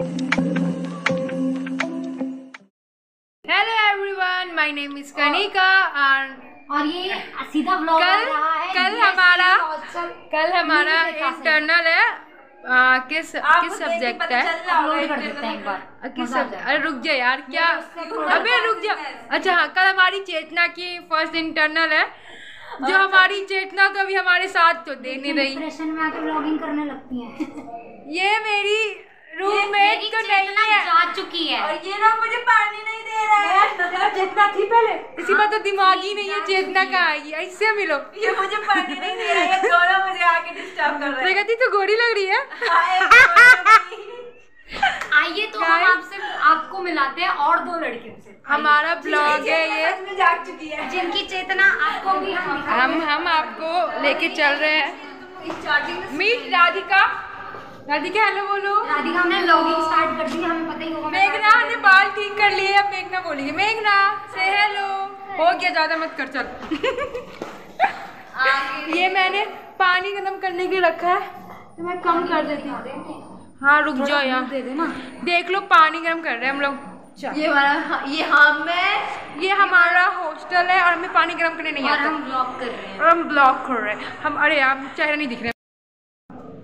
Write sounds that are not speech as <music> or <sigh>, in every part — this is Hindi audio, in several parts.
Hello everyone my name is Kanika और और ये सीधा ब्लॉग आ कल रहा है। कल हमारा कल हमारा। इंटरनल है। आ, किस किस सब्जेक्ट है? किस सब्जेक्ट अरे रुक जा यार क्या अबे रुक जा। अच्छा हाँ कल हमारी चेतना की फ़र्स्ट इंटरनल है। जो हमारी चेतना तो अभी हमारे साथ तो दे नहीं रही। में आके ब्लॉगिंग करने लगती हैं। ये मेरी रूममेट तो नहीं है। जा चुकी है। और ये ना मुझे पानी नहीं दे रहा है। चेतना थी पहले। इसी बात तो दिमाग ही नहीं है चेतना कहाँ आई है? इससे मिलो। ये मुझे पानी नहीं दे रहा है दोनों मुझे आके डिस्टर्ब कर रहे हैं। प्रगति तो गोरी लग रही है। आइए तो हम आपसे आपको मिलाते हैं और दो लड़कियों से। हमारा ब्लॉग है ये। जाग चुकी है। जिनकी चेतना आपको भी हम हम आपको लेके चल रहे हैं। मीट राधिका राधिका हेलो बोलो। राधिका हमने ब्लॉगिंग स्टार्ट कर दी हमें पता ही होगा मेघना ने बाल ठीक कर लिए अब मेघना बोलेगी मेघना से हेलो हो गया ज़्यादा मत कर चल। ये मैंने पानी गर्म करने के लिए रखा है। तो मैं कम कर देती हूँ हाँ रुक जाओ यार दे देना। देख लो पानी गर्म कर रहे हैं हम लोग। ये हमारा ये हाँ मैं ये हमारा हॉस्टल है और हमें पानी गर्म करने नहीं आता। हम ब्लॉग कर रहे हैं। और हम ब्लॉक कर रहे हैं। हम अरे यार चेहरा नहीं दिख रहे।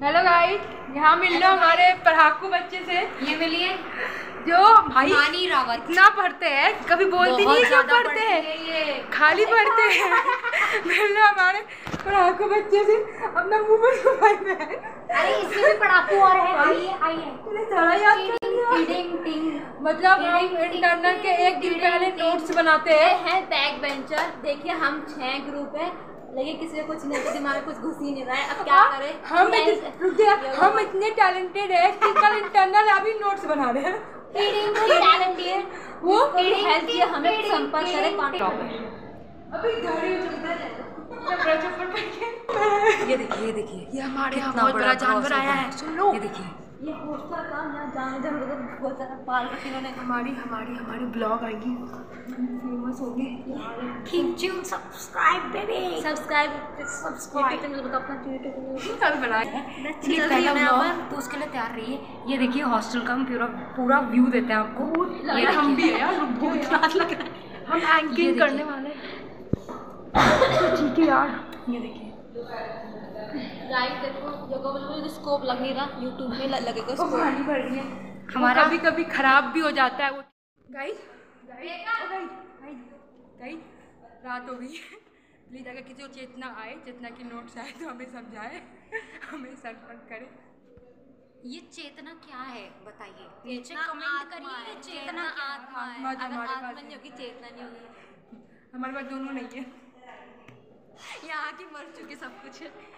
हेलो गाइस यहाँ मिल लो हमारे पढ़ाकू बच्चे से। ये मिलिए। जो भाई मानी रावत। इतना पढ़ते हैं कभी बोलती नहीं क्यों पढ़ते हैं। खाली पढ़ते हैं। <laughs> मिल लो हमारे पढ़ाकू बच्चे से। अपना मुँह पर छुपाई में। अरे इसमें भी पढ़ाकू और है। आइए आइए। सारा याद कर मतलब हम इंटरनल के एक दिन पहले नोट्स बनाते हैं। है बैक बेंचर देखिए हम छह ग्रुप है। लेकिन किसी को कुछ नहीं दिमाग में कुछ घुस ही नहीं रहा है। अब क्या करें? हम इत- हम इतने टैलेंटेड है कि कल इंटरनल अभी नोट्स बना रहे हैं। टीडिंग टैलेंट है वो हेल्प किए हमें संपर्क करें कॉन्टैक्ट अभी है के <laughs> ये देखिए ये देखिए ये हमारे यहाँ बहुत बड़ा बड़ा जानवर आया है सुन लो। ये देखिए। ये हॉस्टल का यहाँ जाने जाने का बहुत सारा पाल रखे इन्होंने हमारी हमारी हमारी ब्लॉग आएगी। फ़ेमस होगी। खींचू subscribe baby subscribe subscribe channel अपना ट्विटर कल बनाए। ये पहला ब्लॉग तो उसके लिए तैयार रहिए ये देखिए हॉस्टल का हम पूरा पूरा व्यू देते हैं आपको। ये हम भी है। यार बहुत रात लग रहा है। हम एंकिंग करने वाले तो ठीक है यार। ये देखिए। देखो स्कोप लग नहीं रहा यूट्यूब में लगेगा स्कोप पानी भर रही है। हमारा- हमारा कभी कभी खराब भी हो जाता है वो गाइस गाइस रात हो गई है। प्लीज़ अगर किसी को चेतना आए चेतना की नोट्स आए तो हमें समझाए। हमें संपर्क करे। ये चेतना क्या है बताइए। नीचे कमेंट करिए ये चेतना आत्मा है? अगर आत्मा पास नहीं होगी चेतना नहीं होगी। हमारे पास दोनों नहीं है। <laughs> यहाँ की मर चुकी सब कुछ। है